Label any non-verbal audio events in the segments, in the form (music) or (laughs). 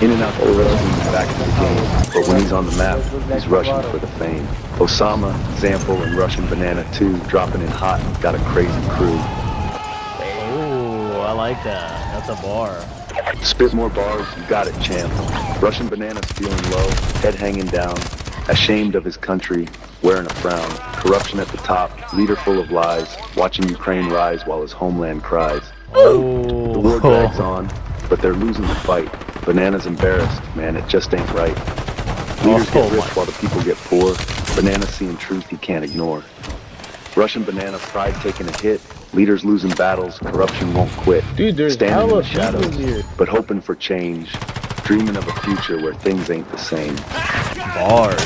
In and out the restroom and back to the game. But when he's on the map, he's rushing for the fame. Osama, Xample, and Russian Banana 2 dropping in hot. Got a crazy crew. Oh, I like that. That's a bar. Spit more bars, you got it, champ. Russian Banana's feeling low, head hanging down, ashamed of his country, wearing a frown. Corruption at the top, leader full of lies, watching Ukraine rise while his homeland cries. Oh. The war drags on, but they're losing the fight. Banana's embarrassed, man, it just ain't right. Leaders Oh, get rich my- while the people get poor. Banana's seeing truth he can't ignore. Russian Banana pride taking a hit. Leaders losing battles, corruption won't quit. Dude, there's Standing in the shadows, here. but hoping for change. Dreaming of a future where things ain't the same. Bars.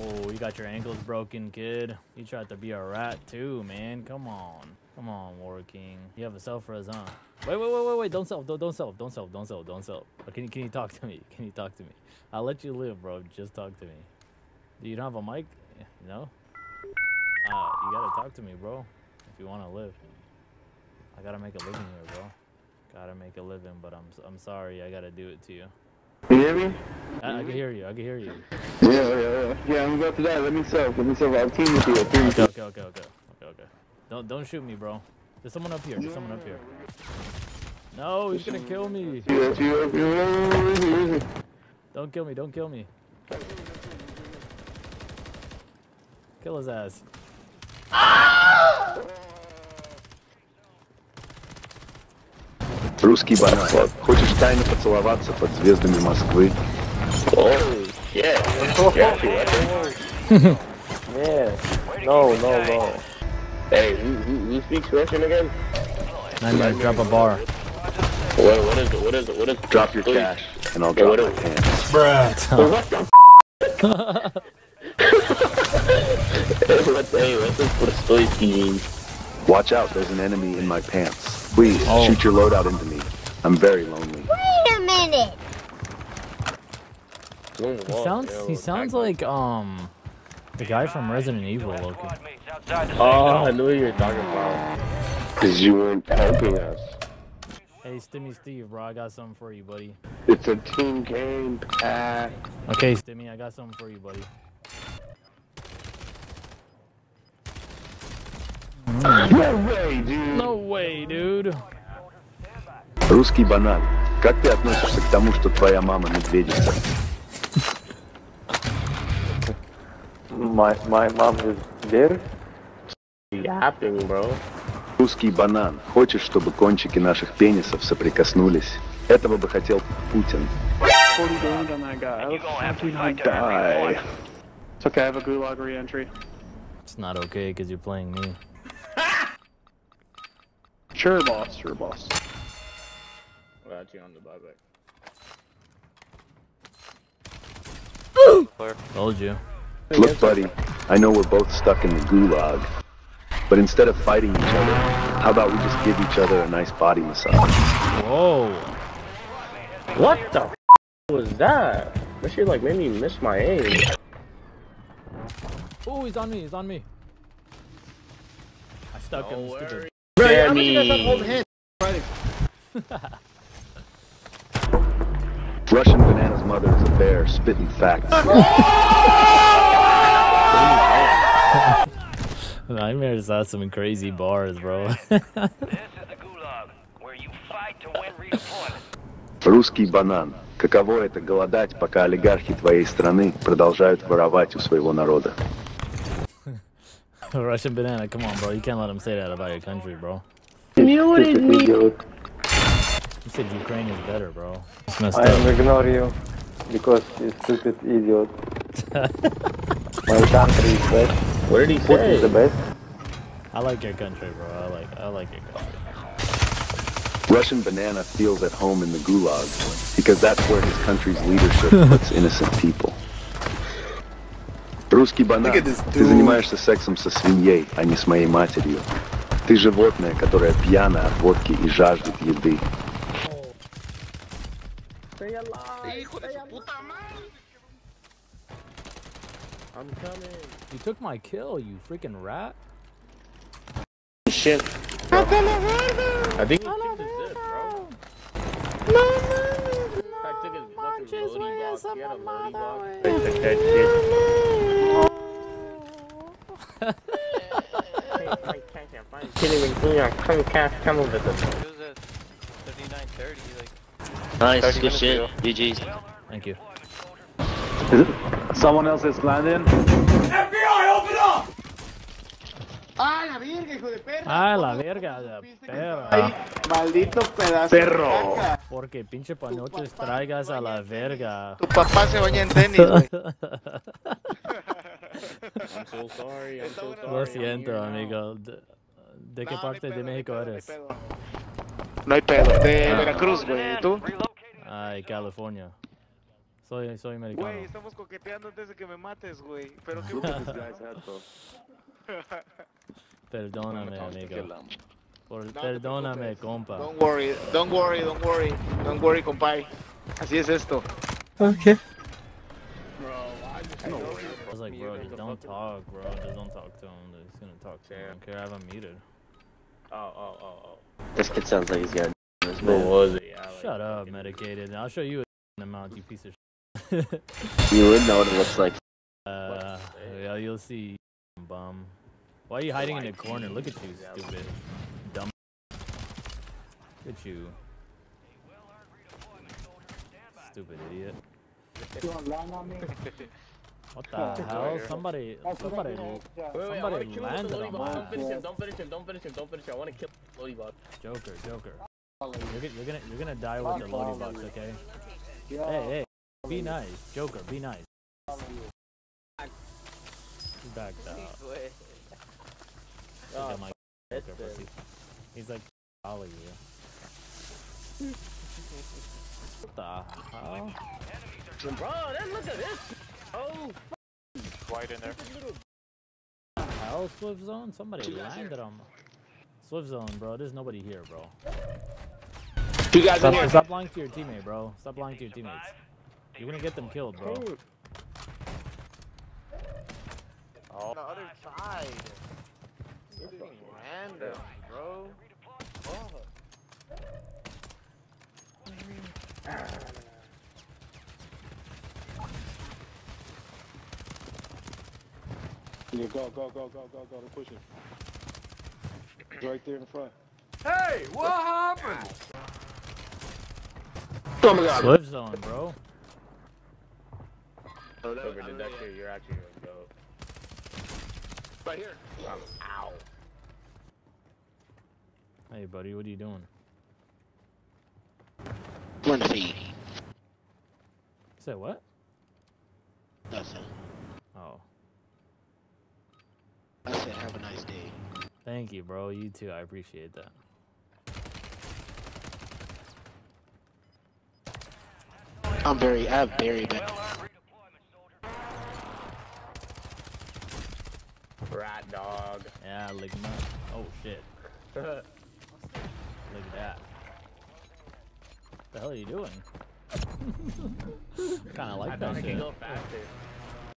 Oh, you got your ankles broken, kid. You tried to be a rat too, man. Come on. Come on, War King. You have a self res, huh? Wait, wait, wait, wait, wait. Don't self. Don't, don't self. Don't self. Don't self. Don't self. Can you, can you talk to me? (laughs) Can you talk to me? I'll let you live, bro. Just talk to me. Do you don't have a mic? No? Uh, you gotta talk to me, bro. If you wanna live. I gotta make a living here, bro. Gotta make a living, but I'm I'm sorry. I gotta do it to you. You hear me? I, I can hear you. I can hear you. Yeah, yeah, yeah. Yeah, I'm about to die. Let me serve. Let me serve. I'll team with you. I'll team with you. okay, okay, okay, okay. Don't don't shoot me, bro. There's someone up here. There's someone up here. No, he's gonna kill me. Yeah, that's you. That's you. Where is he? Where is he? Don't kill me. Don't kill me. Kill his ass. Русский банан. Хочешь тайно поцеловаться под звездами Москвы? Oh, shit. (laughs) Yeah. No, no, no. Hey, who, who, who speaks Russian again? Nightmare, drop a bar. What, what is it? What is it? What is it? Drop your Please. cash, and I'll drop what my is- pants. What the Hey, what's, hey, what's this for Stoiski mean? Watch out, there's an enemy in my pants. Please, Oh. shoot your load out into me. I'm very lonely. Wait a minute. He sounds he sounds like um the guy from Resident Evil. Loki. Oh, I knew what you were talking about. Because you weren't helping us. Hey, Stimmy Steve, bro, I got something for you, buddy. It's a team game. Ah. Okay, Stimmy, I got something for you, buddy. No way, dude. No way, dude. Русский банан. Как ты относишься к тому, что твоя мама медведица? My my mom is there. Yapping, bro. Русский банан. Хочешь, чтобы кончики наших пенисов соприкоснулись? Этого бы хотел Путин. 40 damage on that guy. I was hoping I'd Die. It's okay, I have a gulag re-entry. It's not okay because you're playing me. (laughs) Sure, boss. Sure, boss. Got you on the buyback. Told you. Look, buddy, I know we're both stuck in the gulag. but instead of fighting each other, how about we just give each other a nice body massage? Whoa. What the f was that? That shit like made me miss my aim. Oh, he's on me. He's on me. I stuck him. Stupid. Danny. (laughs) Russian Banana's mother is a bear, spitting facts. (laughs) (laughs) Nightmares has some crazy bars, bro. This is the Gulag, where you fight to win redeployment. Русский банан. Каково это голодать, пока олигархи твоей страны продолжают воровать у своего народа? (laughs) Russian banana, come on, bro. You can't let him say that about your country, bro. Stupid idiot. You said Ukraine is better, bro. It's messed I am up. ignore you because you stupid idiot. (laughs) My country is best. What did he What is the say? best? I like your country, bro. I like I like your country. Russian Banana feels at home in the gulag because that's where his country's leadership puts innocent (laughs) people. Русский банан, ты занимаешься сексом со свиньей, а не с моей матерью. Ты животное, которое пьяно от водки и жаждет еды. I'm coming. You took my kill, you freaking rat. Shit. I think he kicked his zip, bro. loading güey, box. He had a loading mamada, box. güey. They took that shit. Can't even do your Comcast camel with us. It was at 3930, like. Nice, good shit. ago. GG's. Thank you. Someone else is landing. Ah, la verga de perra. Maldito pedazo. Perro. de. Porque pinche panoches traigas a la verga. Tu papá se baña en tenis, (laughs) güey. I'm so sorry. I'm so sorry. Lo siento, amigo. ¿De, de qué No, no hay parte pedo, de México no eres? No hay pedo. De Veracruz, güey. ¿Y tú? Ay, California. Soy, soy americano. Güey, estamos coqueteando antes de que me mates, güey. Pero qué Look at this guy's head, though. Perdóname, Kill amigo. him. Por- te perdóname, preocupes. compa. Don't worry, don't worry, don't worry. Don't worry, compay. Así es esto. Bro, why just I was like, bro, just don't talk, bro. Just don't talk to him. He's gonna talk to me. I don't care. I have him muted. Oh, oh, oh, oh. This kid sounds like he's got this What man. was it? Yeah, like, Shut up, fucking- medicated. I'll show you an (laughs) amount, you piece of shit. You would know what it looks like. Uh, yeah, you'll see, bum. Why are you hiding in the corner? Look at you, stupid. Dumb. Look at you. Stupid idiot. You want to land on me? What the hell? Somebody, somebody, Wait, wait, somebody wanna kill him with landed the on loading my Don't finish him. Don't finish him. Don't finish him. Don't finish him. I want to kill the loading. Joker, Joker. You're gonna, you're gonna, you're gonna die with the loading box, okay? Hey, hey, be nice, Joker, be nice. He backed out. Look oh, at my Joker pussy. He's like, follow you. What the hell? Bro, then look at this. Oh, White in there. Hell, Swift Zone? Somebody landed on. Swift Zone, bro. There's nobody here, bro. Two guys in Stop, here. stop lying to your teammate, bro. Stop lying to your teammates. You're gonna get them killed, bro. Oh. On the other side. This is random, bro. Yeah, go, go, go, go, go, go. Push it. It's right there in the front. Swift Zone, bro. Oh, whoever did that shit, you're actually gonna go. Right here. Ow. Hey, buddy, what are you doing? Learn to feed. Say what? Nothing. Oh, I said have a nice day. thank you, bro. You too. I appreciate that. I'm very, I have very bad. Rat dog. Yeah, lick. Oh shit. (laughs) Look at that. What the hell are you doing? (laughs) Kinda like thought that I could shit. go faster.